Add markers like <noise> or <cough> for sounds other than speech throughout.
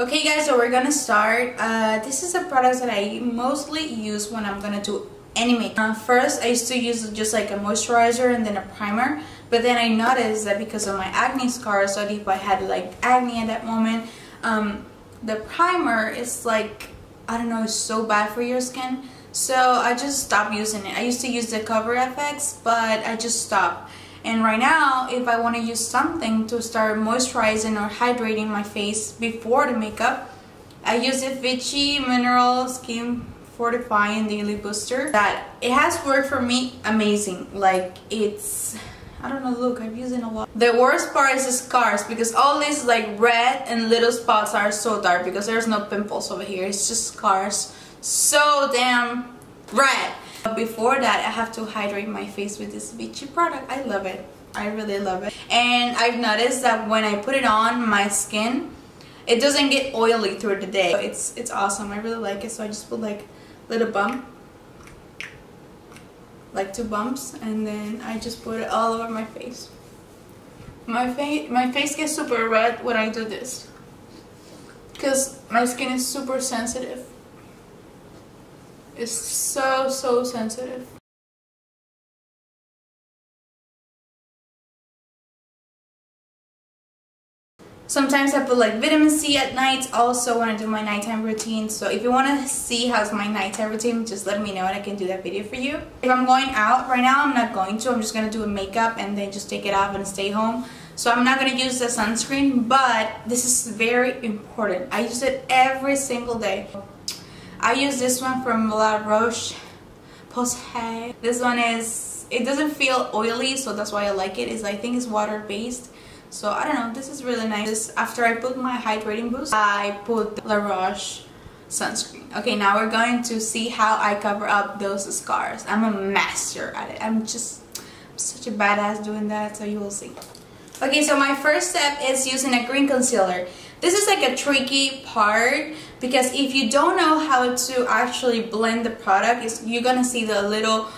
Okay guys, so we're gonna start. Uh, this is a product that I mostly use when I'm gonna do any makeup. Uh, first, I used to use just like a moisturizer and then a primer. But then I noticed that because of my acne scars, so if I had like acne at that moment, um, the primer is like, I don't know, it's so bad for your skin. So I just stopped using it. I used to use the Cover FX, but I just stopped. And right now, if I want to use something to start moisturizing or hydrating my face before the makeup, I use the Vichy Mineral Skin Fortifying Daily Booster. That it has worked for me amazing. Like it's, I don't know, look, I'm using a lot. The worst part is the scars because all these like red and little spots are so dark because there's no pimples over here. It's just scars. So damn red. But before that, I have to hydrate my face with this Vichy product. I love it. I really love it. And I've noticed that when I put it on my skin, it doesn't get oily through the day. It's it's awesome. I really like it. So I just put like little bump, like two bumps, and then I just put it all over my face. My face my face gets super red when I do this because my skin is super sensitive is so, so sensitive. Sometimes I put like vitamin C at night also when I do my nighttime routine. So if you want to see how's my nighttime routine, just let me know and I can do that video for you. If I'm going out, right now I'm not going to. I'm just going to do a makeup and then just take it off and stay home. So I'm not going to use the sunscreen, but this is very important. I use it every single day. I use this one from La Roche Posay. This one is, it doesn't feel oily, so that's why I like it. Is I think it's water based. So I don't know, this is really nice. After I put my hydrating boost, I put La Roche sunscreen. Okay, now we're going to see how I cover up those scars. I'm a master at it. I'm just I'm such a badass doing that, so you will see. Okay, so my first step is using a green concealer. This is like a tricky part because if you don't know how to actually blend the product, you're gonna see the little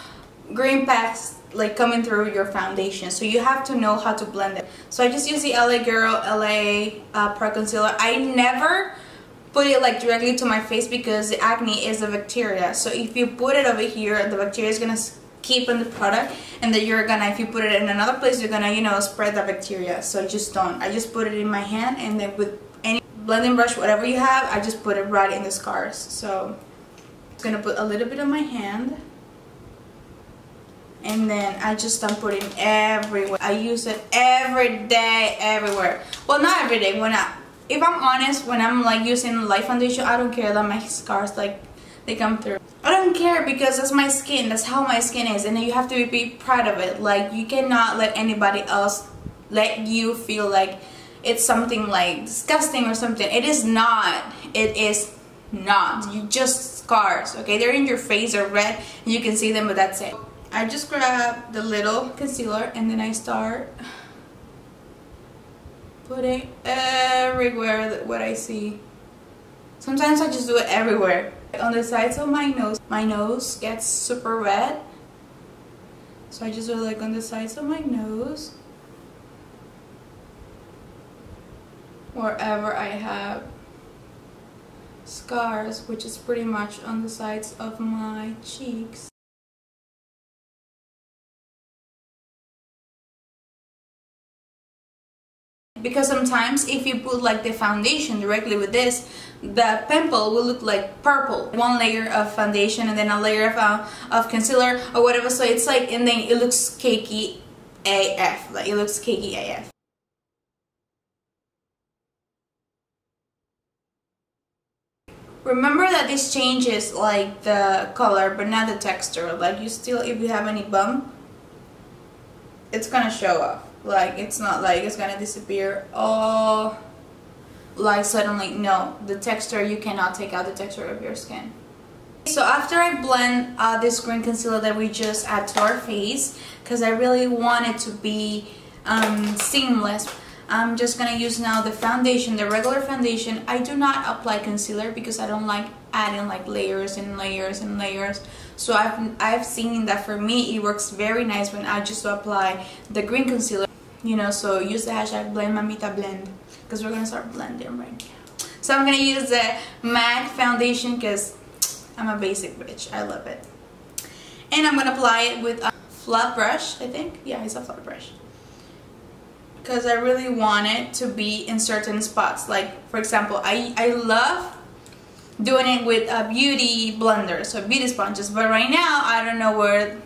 green paths like coming through your foundation. So you have to know how to blend it. So I just use the LA Girl LA uh, Pro Concealer. I never put it like directly to my face because the acne is a bacteria. So if you put it over here, the bacteria is gonna keep on the product and then you're gonna if you put it in another place you're gonna you know spread the bacteria so just don't I just put it in my hand and then with blending brush, whatever you have, I just put it right in the scars. So I'm gonna put a little bit on my hand. And then I just start putting everywhere. I use it every day, everywhere. Well, not every day. When I, if I'm honest, when I'm like using light foundation, I don't care that my scars like they come through. I don't care because that's my skin. That's how my skin is, and you have to be proud of it. Like you cannot let anybody else let you feel like it's something like disgusting or something. It is not. It is not. You just scars, okay? They're in your face, they're red, you can see them, but that's it. I just grab the little concealer and then I start putting everywhere what I see. Sometimes I just do it everywhere. On the sides of my nose, my nose gets super red. So I just do it like on the sides of my nose. Wherever I have scars which is pretty much on the sides of my cheeks. Because sometimes if you put like the foundation directly with this the pimple will look like purple. One layer of foundation and then a layer of, uh, of concealer or whatever. So it's like and then it looks cakey AF like it looks cakey AF Remember that this changes like the color but not the texture. Like you still, if you have any bump, it's gonna show up. Like it's not like it's gonna disappear. Oh, like suddenly, no. The texture, you cannot take out the texture of your skin. So after I blend uh, this green concealer that we just add to our face, because I really want it to be um, seamless, I'm just gonna use now the foundation, the regular foundation. I do not apply concealer because I don't like adding like layers and layers and layers. So I've, I've seen that for me it works very nice when I just apply the green concealer. You know, so use the hashtag blend mamita blend because we're gonna start blending right now. So I'm gonna use the MAC foundation because I'm a basic bitch. I love it. And I'm gonna apply it with a flat brush, I think. Yeah, it's a flat brush. Because I really want it to be in certain spots. Like, for example, I, I love doing it with a beauty blender, so beauty sponges. But right now, I don't know where,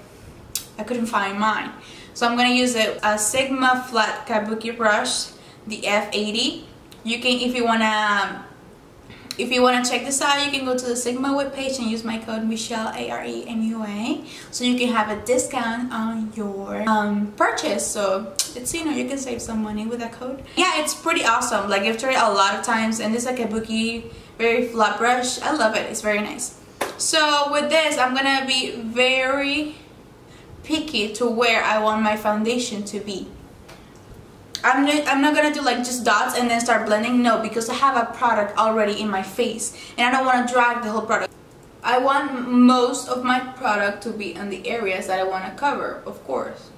I couldn't find mine. So I'm gonna use a, a Sigma flat kabuki brush, the F80. You can, if you wanna um, if you want to check this out, you can go to the Sigma webpage and use my code Michelle A-R-E-M-U-A so you can have a discount on your um, purchase. So it's, you know, you can save some money with that code. Yeah, it's pretty awesome. Like I've tried it a lot of times and is like a kabuki, very flat brush. I love it. It's very nice. So with this, I'm going to be very picky to where I want my foundation to be. I'm not, I'm not gonna do like just dots and then start blending. No because I have a product already in my face and I don't want to drag the whole product. I want most of my product to be in the areas that I want to cover of course.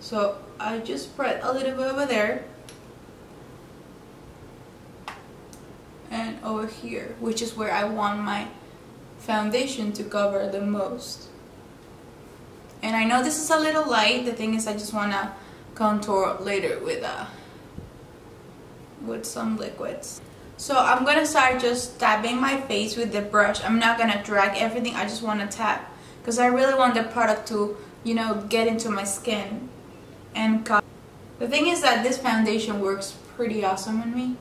So I just spread a little bit over there. And over here which is where I want my foundation to cover the most. And I know this is a little light. The thing is I just want to contour later with uh, with some liquids. So I'm gonna start just tapping my face with the brush. I'm not gonna drag everything, I just wanna tap because I really want the product to, you know, get into my skin and cover. The thing is that this foundation works pretty awesome on me.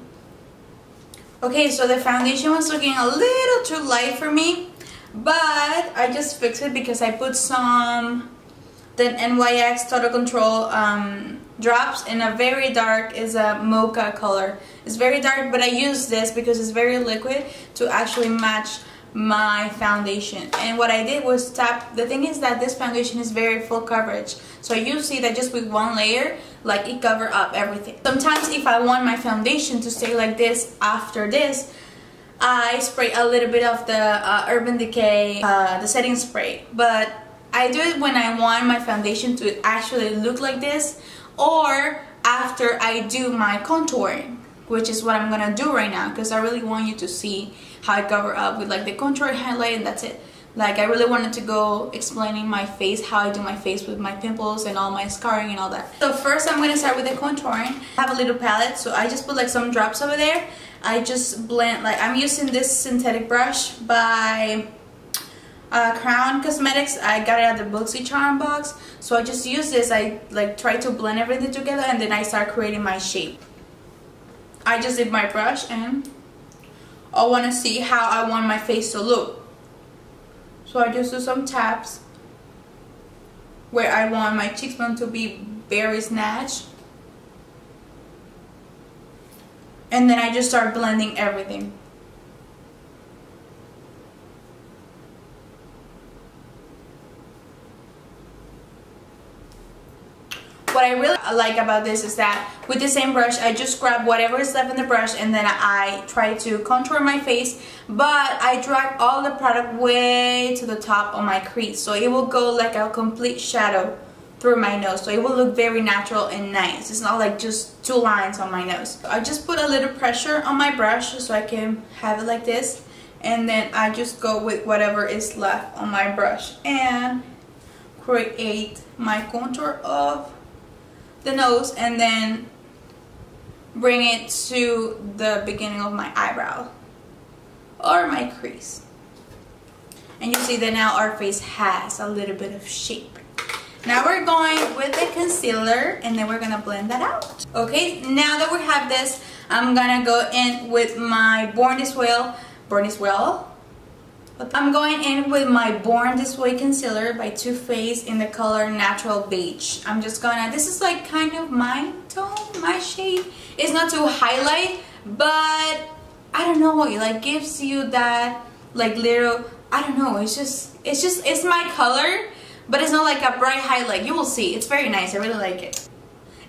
Okay, so the foundation was looking a little too light for me, but I just fixed it because I put some then NYX Total Control um, drops in a very dark is a mocha color. It's very dark but I use this because it's very liquid to actually match my foundation. And what I did was tap the thing is that this foundation is very full coverage. So you see that just with one layer like it cover up everything. Sometimes if I want my foundation to stay like this after this I spray a little bit of the uh, Urban Decay uh, the setting spray. But I do it when I want my foundation to actually look like this or after I do my contouring which is what I'm gonna do right now because I really want you to see how I cover up with like the contour highlight and that's it. Like I really wanted to go explaining my face how I do my face with my pimples and all my scarring and all that. So first I'm gonna start with the contouring. I have a little palette so I just put like some drops over there. I just blend like I'm using this synthetic brush by uh, Crown Cosmetics. I got it at the BoxyCharm box. So I just use this. I like try to blend everything together and then I start creating my shape. I just did my brush and I want to see how I want my face to look. So I just do some taps where I want my cheekbone to be very snatched. And then I just start blending everything. What I really like about this is that with the same brush, I just grab whatever is left in the brush and then I try to contour my face, but I drag all the product way to the top of my crease. So it will go like a complete shadow through my nose. So it will look very natural and nice. It's not like just two lines on my nose. I just put a little pressure on my brush so I can have it like this. And then I just go with whatever is left on my brush and create my contour of the nose and then bring it to the beginning of my eyebrow or my crease. And you see that now our face has a little bit of shape. Now we're going with the concealer and then we're gonna blend that out. Okay, now that we have this, I'm gonna go in with my Born This Way, Born This Well I'm going in with my Born This Way concealer by Too Faced in the color Natural Beige. I'm just gonna, this is like kind of my tone, my shade. It's not to highlight, but I don't know, it like gives you that like little, I don't know, it's just, it's just, it's my color, but it's not like a bright highlight. You will see, it's very nice, I really like it.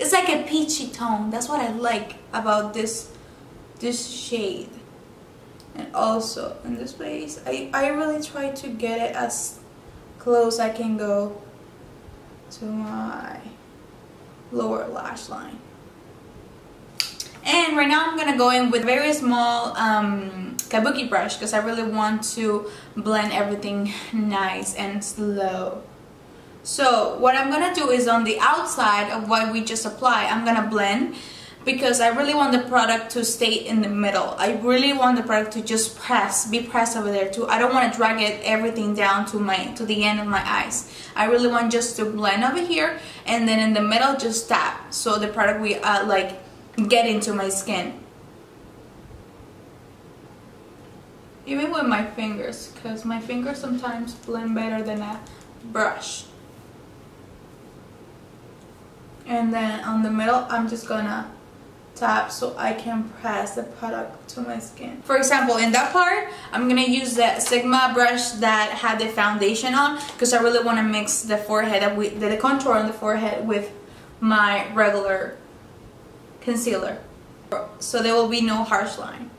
It's like a peachy tone, that's what I like about this, this shade and also in this place I, I really try to get it as close I can go to my lower lash line And right now I'm gonna go in with very small um, kabuki brush because I really want to blend everything <laughs> nice and slow. So what I'm gonna do is on the outside of what we just applied, I'm gonna blend because I really want the product to stay in the middle. I really want the product to just press, be pressed over there too. I don't want to drag it everything down to my to the end of my eyes. I really want just to blend over here and then in the middle just tap so the product we uh, like get into my skin. Even with my fingers because my fingers sometimes blend better than a brush. And then on the middle I'm just gonna tap so I can press the product to my skin. For example, in that part, I'm gonna use the Sigma brush that had the foundation on because I really want to mix the forehead, with the contour on the forehead with my regular concealer. So there will be no harsh line.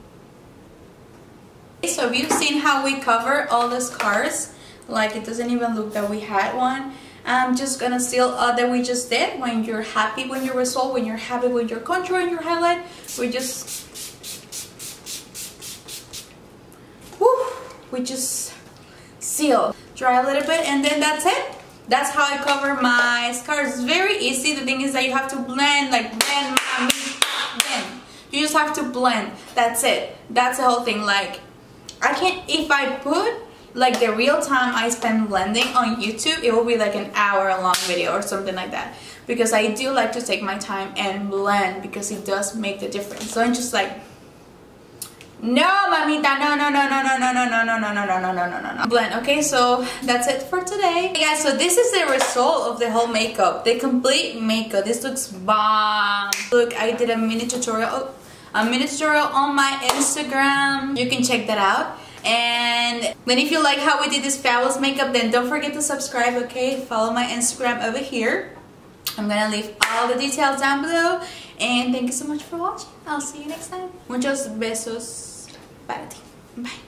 So have you seen how we cover all the scars? Like it doesn't even look that we had one. I'm just gonna seal all that we just did. When you're happy with your result, when you're happy with your contour and your highlight, we just whoo, we just seal. Dry a little bit and then that's it. That's how I cover my scars. It's very easy. The thing is that you have to blend, like blend, blend. You just have to blend. That's it. That's the whole thing. Like, I can't, if I put like the real time I spend blending on YouTube, it will be like an hour long video or something like that. Because I do like to take my time and blend because it does make the difference. So I'm just like, no, mamita, no, no, no, no, no, no, no, no, no, no, no, no, no, no, no, no. Blend. Okay, so that's it for today. Guys, so this is the result of the whole makeup. The complete makeup. This looks bomb. Look, I did a mini tutorial, a mini tutorial on my Instagram. You can check that out. And then if you like how we did this fabulous makeup, then don't forget to subscribe, okay? Follow my Instagram over here. I'm gonna leave all the details down below. And thank you so much for watching. I'll see you next time. Muchos besos para ti. Bye.